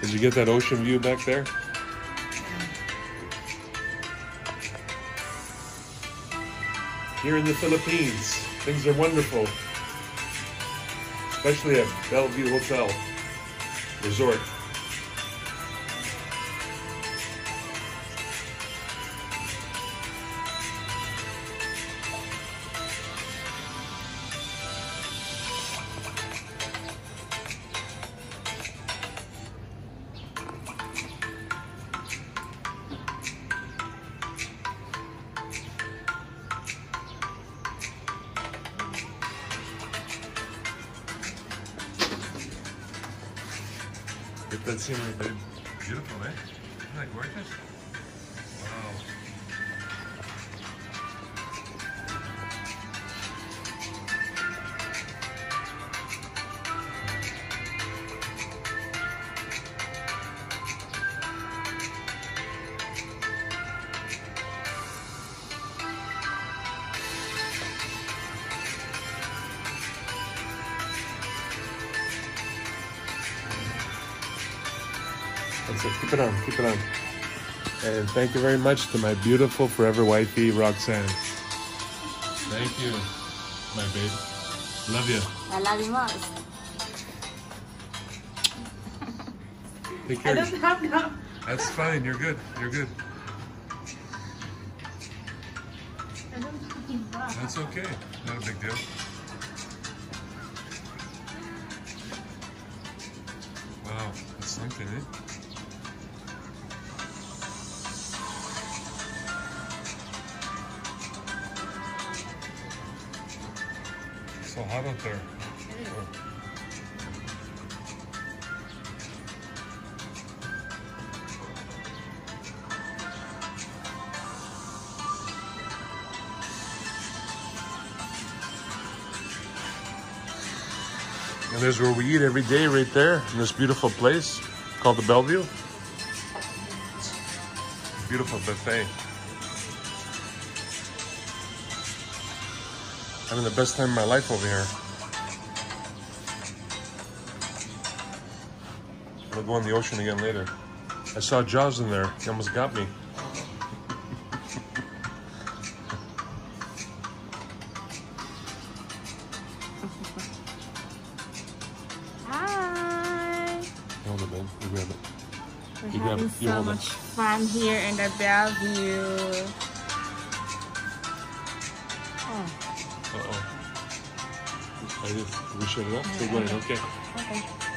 Did you get that ocean view back there? Here in the Philippines, things are wonderful. Especially at Bellevue Hotel Resort. Get that scenery, babe. Beautiful, eh? Isn't that gorgeous? That's it. Keep it on. Keep it on. And thank you very much to my beautiful forever wifey, Roxanne. Thank you, my babe. Love you. I love you most. Take care. I don't have now. That's fine. You're good. You're good. I don't. That's okay. Not a big deal. Wow, that's something, eh? So hot out there. And there's where we eat every day right there in this beautiful place called the Bellevue. Beautiful buffet. I'm having the best time of my life over here. We'll go in the ocean again later. I saw Jaws in there. He almost got me. Hi. Hold it, man. You grab it. We're You having it. You so hold it. much fun here in the Bellevue. Oh, Uh-oh. I just, we up? So go ahead, okay. okay.